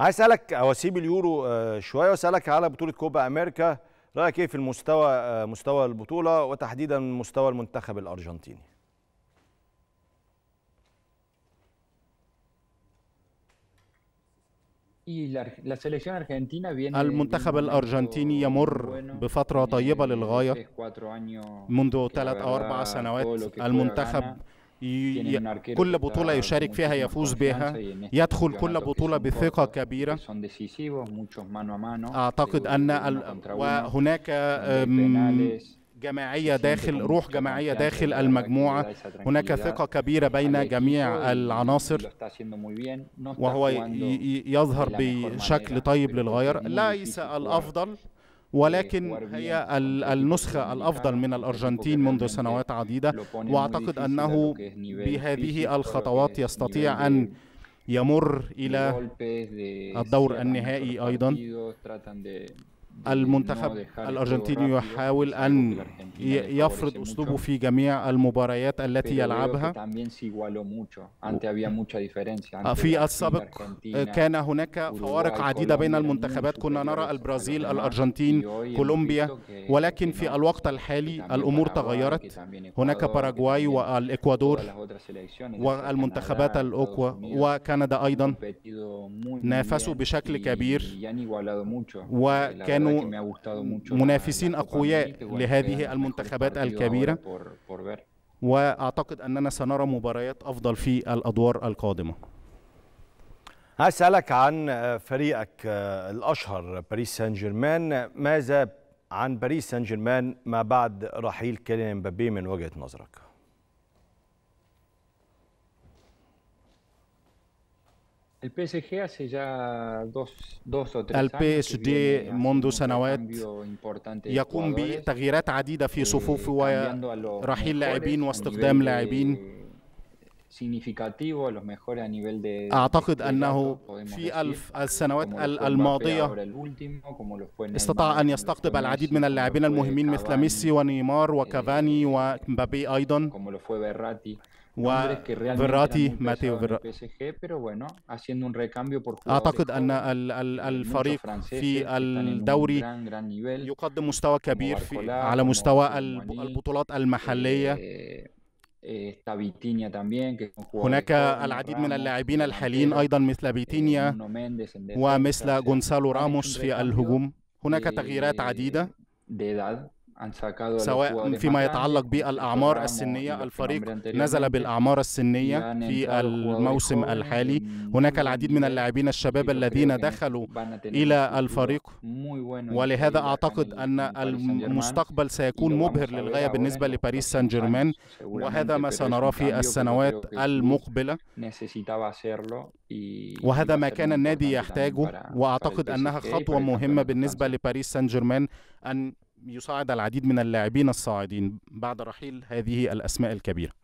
عايز أسألك أو اسيب اليورو آه، شوية وأسألك على بطولة كوبا أمريكا رأيك إيه في المستوى آه، مستوى البطولة وتحديدا مستوى المنتخب الأرجنتيني المنتخب الأرجنتيني يمر. بفترة طيبة للغاية منذ ثلاث أو أربع سنوات المنتخب. كل بطولة يشارك فيها يفوز بها. يدخل كل بطولة بثقة كبيرة. أعتقد أن وهناك آه، جماعية داخل روح جماعية داخل المجموعة. هناك ثقة كبيرة بين جميع العناصر. وهو يظهر بشكل طيب للغاية ليس الأفضل. ولكن هي النسخة الأفضل من الأرجنتين منذ سنوات عديدة وأعتقد أنه بهذه الخطوات يستطيع أن يمر إلى الدور النهائي أيضا. المنتخب الأرجنتيني يحاول أن يفرض أسلوبه في جميع المباريات التي يلعبها. في السابق كان هناك فوارق عديدة بين المنتخبات. كنا نرى البرازيل الأرجنتين كولومبيا. ولكن في الوقت الحالي الأمور تغيرت. هناك باراغواي والإكوادور والمنتخبات الاوكوا وكندا أيضا. نافسوا بشكل كبير. وكان la- منافسين أقوياء لهذه المنتخبات الكبيرة. وأعتقد أننا سنرى مباريات أفضل في الأدوار القادمة. اسالك عن فريقك الأشهر باريس سان جيرمان ماذا عن باريس سان جيرمان ما بعد رحيل كيليان مبابي من وجهة نظرك؟ El PSG hace ya dos, dos o tres PSG منذ سنوات يقوم بتغييرات عديدة في صفوفه و رحيل لاعبين واستخدام لاعبين. أعتقد أنه في ألف السنوات الماضية استطاع أن يستقطب العديد من اللاعبين المهمين مثل ميسي ونيمار وكافاني ومبابي أيضا وفيراتي ماتيو فيراتي اعتقد ان الفريق في الدوري يقدم مستوى كبير في على مستوى البطولات المحليه هناك العديد من اللاعبين الحاليين أيضا مثل بيتينيا ومثل جونسالو راموس في الهجوم هناك تغييرات عديده سواء فيما يتعلق بالأعمار السنية الفريق نزل بالأعمار السنية في الموسم الحالي. هناك العديد من اللاعبين الشباب الذين دخلوا إلى الفريق. ولهذا أعتقد أن المستقبل سيكون مبهر للغاية بالنسبة لباريس سان جيرمان. وهذا ما سنراه في السنوات المقبلة. وهذا ما كان النادي يحتاجه. وأعتقد أنها خطوة مهمة بالنسبة لباريس سان جيرمان أن يساعد العديد من اللاعبين الصاعدين بعد رحيل هذه الأسماء الكبيرة.